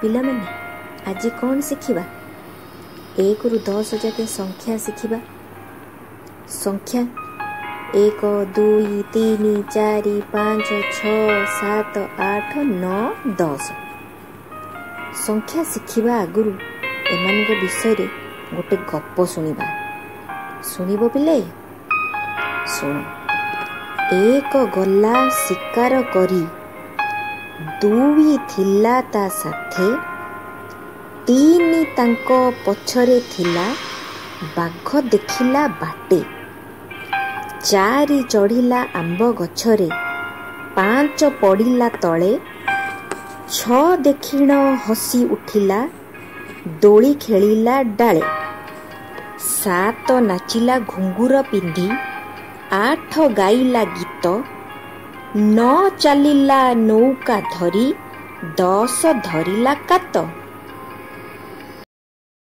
ପିଲାମାନେ ଆଜି କ'ଣ ଶିଖିବା? ଏକରୁ ଦଶ ଯାକେ ସଂଖ୍ୟା ଶିଖିବା? ସଂଖ୍ୟା? ଏକ ଦୁଇ ତିନି ଚାରି ପାଞ୍ଚ ଛଅ ସାତ ଆଠ ନଅ ଦଶ। ସଂଖ୍ୟା ଶିଖିବା ଆଗରୁ ଏମାନଙ୍କ ବିଷୟରେ ଗୋଟେ ଗପ ଶୁଣିବା। ଶୁଣିବ ପିଲେ? ଶୁଣ। ଏକ ଗଲା ଶିକାର କରି ଦୁଇ ଥିଲା ତା ସାଥେ ତିନି ତାଙ୍କ ପଛରେ ଥିଲା ବାଘ ଦେଖିଲା ବାଟେ। ଚାରି ଚଢ଼ିଲା ଆମ୍ବ ଗଛରେ ପାଞ୍ଚ ପଡ଼ିଲା ତଳେ ଛଅ ଦେଖିଣ ହସି ଉଠିଲା ଦୋଳି ଖେଳିଲା ଡାଳେ। ସାତ ନାଚିଲା ଘୁଙ୍ଗୁର ପିନ୍ଧି ଆଠ ଗାଇଲା ଗୀତ। ନ ଚାଲିଲା ନୌକା ଧରି ଦଶ ଧରିଲା କାତ।